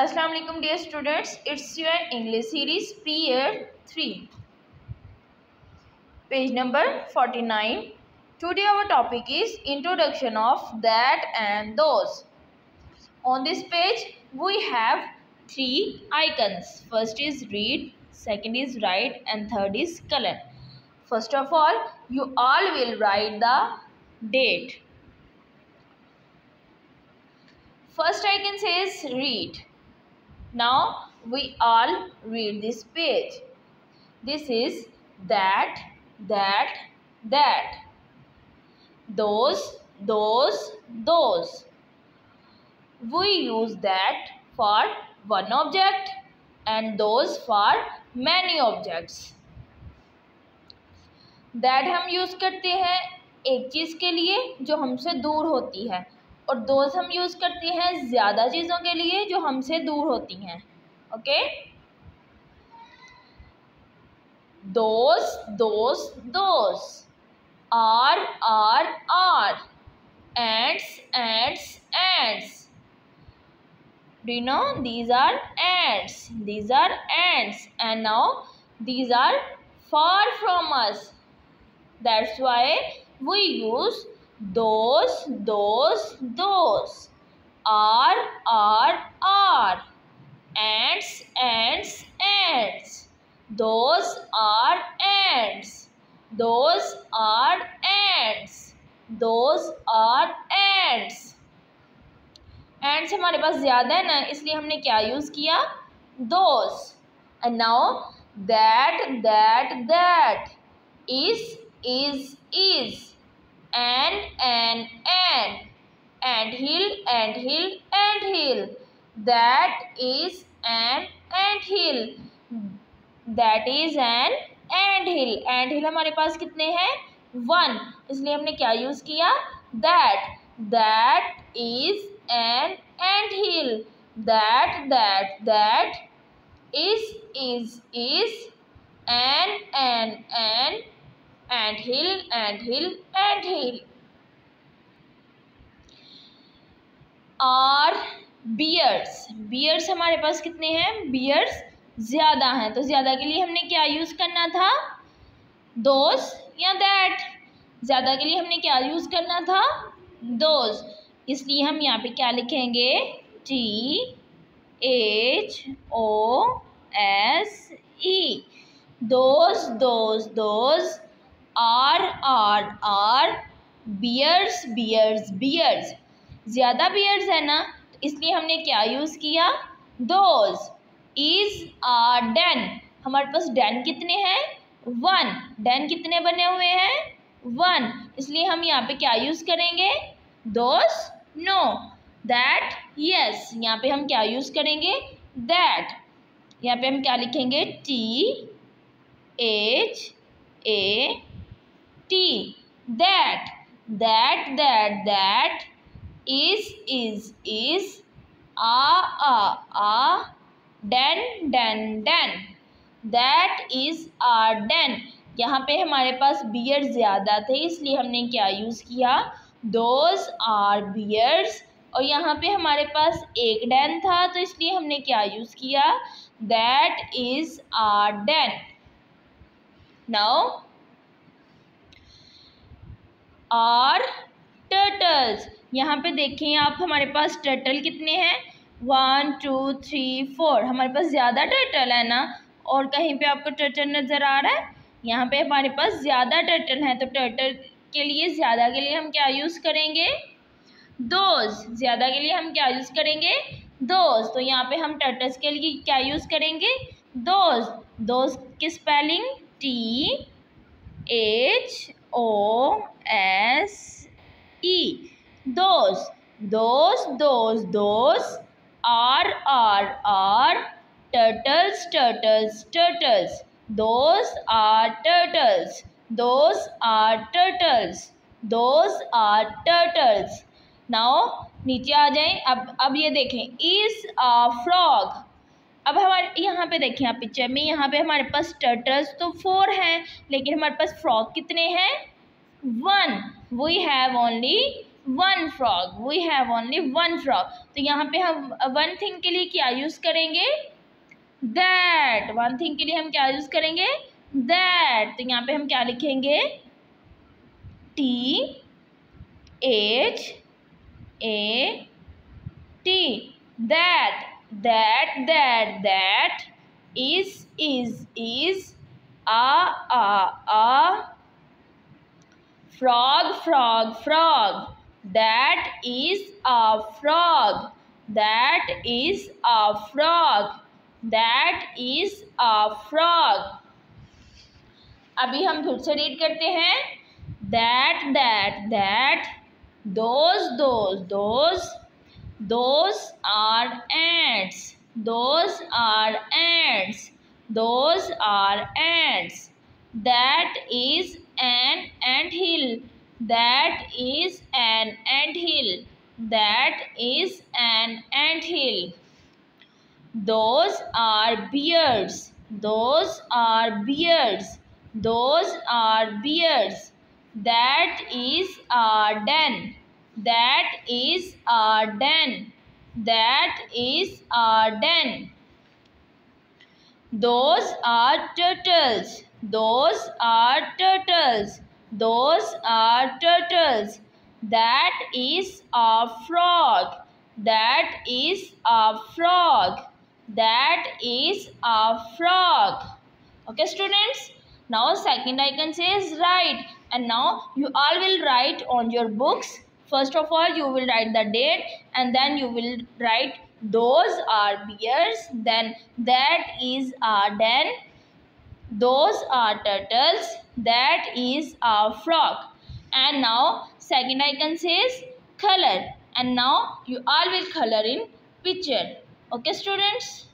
Assalamu alaikum dear students. It's your english series pr 3 page number 49 today our topic is introduction of that and those. On this page we have three icons. First is read second is write and third is color. First of all you all will write the date. First icon says read. Now we all read this page. This is that, that, that. Those, those, those. We use that for one object and those for many objects. That हम use करते हैं एक चीज़ के लिए जो हमसे दूर होती है और दोज हम यूज़ करते हैं ज़्यादा चीज़ों के लिए जो हमसे दूर होती हैं ओके दोस्त दोस्त दोस्त, are are are, ants ants ants. The know these are ants these are ants and now these are far from us that's why we use those, those, those. R, R, R. Ants, ants, ants. Those are ants. Those are ants. Those are ants. Ants हमारे पास ज़्यादा है ना इसलिए हमने क्या use किया those and now that that that is is is and and and and hill and hill and hill that is an ant hill that is an ant hill ant hill हमारे पास कितने हैं one इसलिए हमने क्या use किया that that is an ant hill that that that is is is an an an ant hill ant hill ant hill. Are bears bears हमारे पास कितने हैं? बियर्स ज़्यादा हैं। तो ज़्यादा के लिए हमने क्या यूज़ करना था? दोज या दैट ज़्यादा के लिए हमने क्या यूज़ करना था? दोज इसलिए हम यहाँ पे क्या लिखेंगे? T H O S E those those those are are are, bears bears bears. ज़्यादा बियर्स है ना तो इसलिए हमने क्या यूज़ किया? दोज इज़ आर डेन हमारे पास डेन कितने हैं? वन डेन कितने बने हुए हैं? वन इसलिए हम यहाँ पे क्या यूज़ करेंगे? दोज नो दैट यस यहाँ पे हम क्या यूज़ करेंगे? दैट यहाँ पे हम क्या लिखेंगे? T H A T. That that that that Is. Is. Is. A. A. A. Den. Den. Den. That is our den. यहाँ पे हमारे पास बियर ज़्यादा थे, इसलिए हमने क्या यूज़ किया दोज आर बियर्स और यहाँ पे हमारे पास एक डैन था तो इसलिए हमने क्या यूज़ किया that is are then now are turtles यहाँ पे देखें आप, हमारे पास टर्टल कितने हैं? वन टू थ्री फोर हमारे पास ज़्यादा टर्टल है ना? और कहीं पे आपको टर्टल नज़र आ रहा है? यहाँ पे हमारे पास ज़्यादा टर्टल हैं तो टर्टल के लिए ज़्यादा के लिए हम क्या यूज़ करेंगे? दोज ज़्यादा के लिए हम क्या यूज़ करेंगे? दोज तो यहाँ पे हम टर्टल्स के लिए क्या यूज़ करेंगे? दोज दोज की spelling T H O S E. Those, those, those, those. R R R. Turtles, turtles, turtles. Those are turtles. Those are turtles. Those are turtles. Now नीचे आ जाएँ अब अब ये देखें इज़ अ फ्रॉग अब हमारे, यहाँ पे देखें आप पिक्चर में, यहाँ पे हमारे पास टर्टल्स तो फोर हैं, लेकिन हमारे पास फ्रॉक कितने हैं? One we have only one frog we have only one frog तो यहाँ पे हम वन थिंग के लिए क्या यूज़ करेंगे? दैट वन थिंग के लिए हम क्या यूज़ करेंगे? दैट तो यहाँ पे हम क्या लिखेंगे? T H A T that that that that is is is a a a frog frog frog that is a frog that is a frog that is a frog अभी हम फिर से रीड करते हैं that that that those those those those are ants. Those are ants. Those are ants. That is an ant hill. That is an ant hill. That is an ant hill. Those are beards those are beards those are beards that is a den that is a den that is a den those are turtles those are turtles. Those are turtles. That is a frog. That is a frog. That is a frog. Okay students. Now second icon says write. And now you all will write on your books. First of all you will write the date and then you will write those are bears. Then that is a den those are turtles. That is a frog. And now second icon says color. And now you all will color in picture. Okay students.